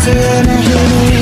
turn and